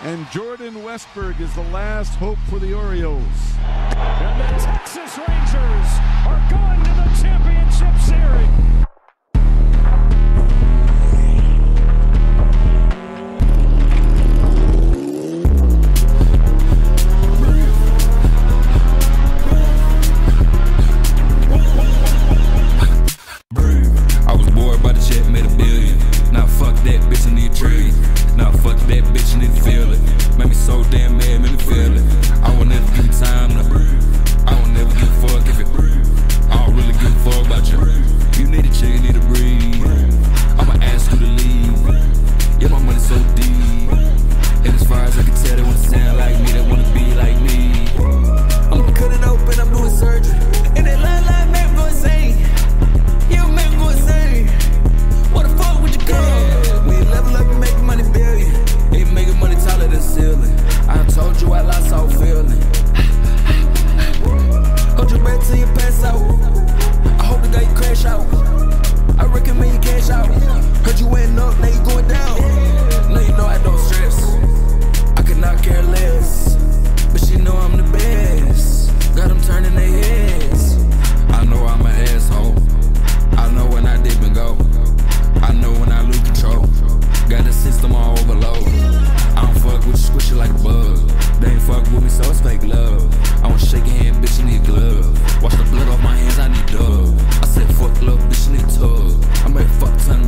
And Jordan Westburg is the last hope for the Orioles. So damn mad, made me feel it. I will never give you time to breathe. I will never give a fuck if it I don't really give a fuck about you. You need a chick, you need to breathe. I'ma ask you to leave. Yeah, my money so deep. And as far as I can tell, they wanna sound like me, they wanna up, now you going down. Now you know I don't stress. I could not care less. But she know I'm the best. Got them turning their heads. I know I'm an asshole. I know when I dip and go. I know when I lose control. Got the system on overload. I don't fuck with you, squish it like a bug. They ain't fuck with me, so it's fake love. I want shake your hand, bitch, you need a glove. Wash the blood off my hands, I need dub. I said fuck love, bitch, you need a tub. I make fuck ton